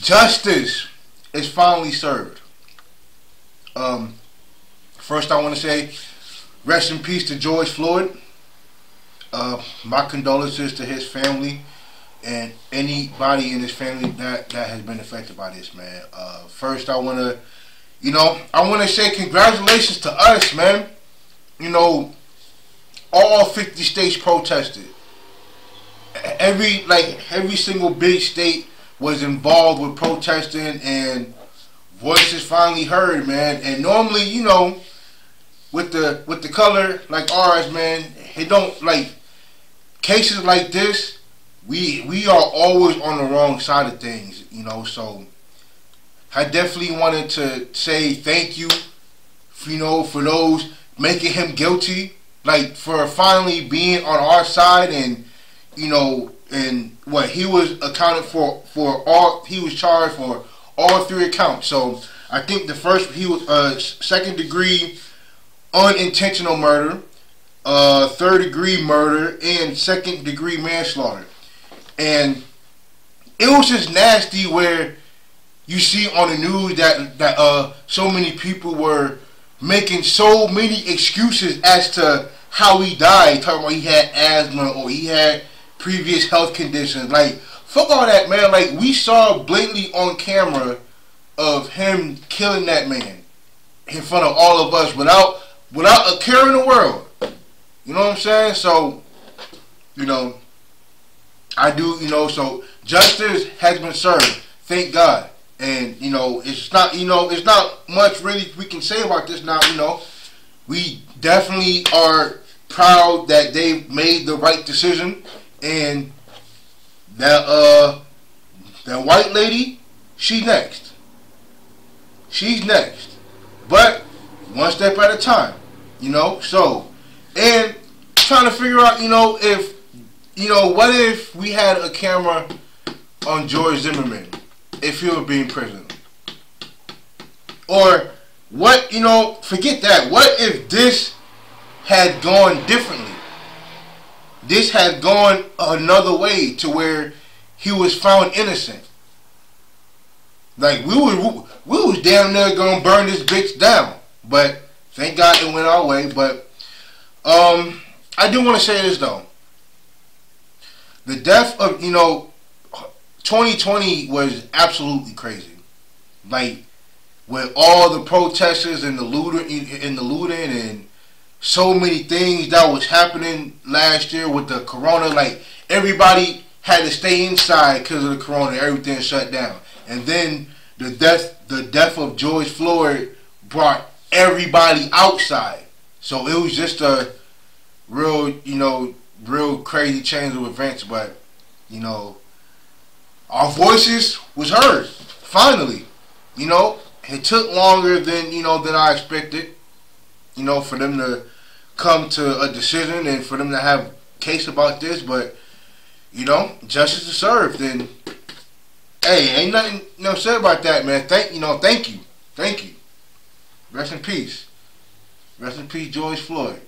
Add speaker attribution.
Speaker 1: justice is finally served. Um, first, I want to say rest in peace to George Floyd. Uh, my condolences to his family and anybody in his family that that has been affected by this, man. Uh, first, I want to, you know, I want to say congratulations to us, man. You know, all 50 states protested. Every like every single big state was involved with protesting and voices finally heard, man. And normally, you know, with the with the color like ours, man, it don't like cases like this. We we are always on the wrong side of things, you know. So I definitely wanted to say thank you, you know, for those making him guilty, like for finally being on our side and you know and what he was accounted for for all he was charged for all three accounts. So I think the first he was uh, second degree unintentional murder, uh, third degree murder, and second degree manslaughter. And it was just nasty where you see on the news that that uh, so many people were making so many excuses as to how he died, talking about he had asthma or he had previous health conditions. Like, fuck all that, man. Like, we saw blatantly on camera of him killing that man in front of all of us without without a care in the world. You know what I'm saying? So, you know, I do, you know, so justice has been served. Thank God. And, you know, it's not, you know, it's not much really we can say about this now, you know. We definitely are proud that they made the right decision and that uh that white lady, she next. She's next. But one step at a time. You know? So and trying to figure out, you know, if you know, what if we had a camera on George Zimmerman if he were being in prison? Or what, you know, forget that. What if this had gone differently? This had gone another way to where he was found innocent. Like we was we was damn near gonna burn this bitch down, but thank God it went our way. But um, I do want to say this though. The death of you know, 2020 was absolutely crazy. Like with all the protesters and the looting and the looting and so many things that was happening last year with the corona. Like everybody had to stay inside because of the corona. Everything shut down, and then the death the death of George Floyd brought everybody outside. So it was just a real, you know, real crazy change of events. But you know, our voices was heard finally. You know, it took longer than you know than I expected. You know, for them to come to a decision and for them to have case about this, but you know, justice is served and hey, ain't nothing you know said about that, man. Thank you know, thank you. Thank you. Rest in peace. Rest in peace, George Floyd.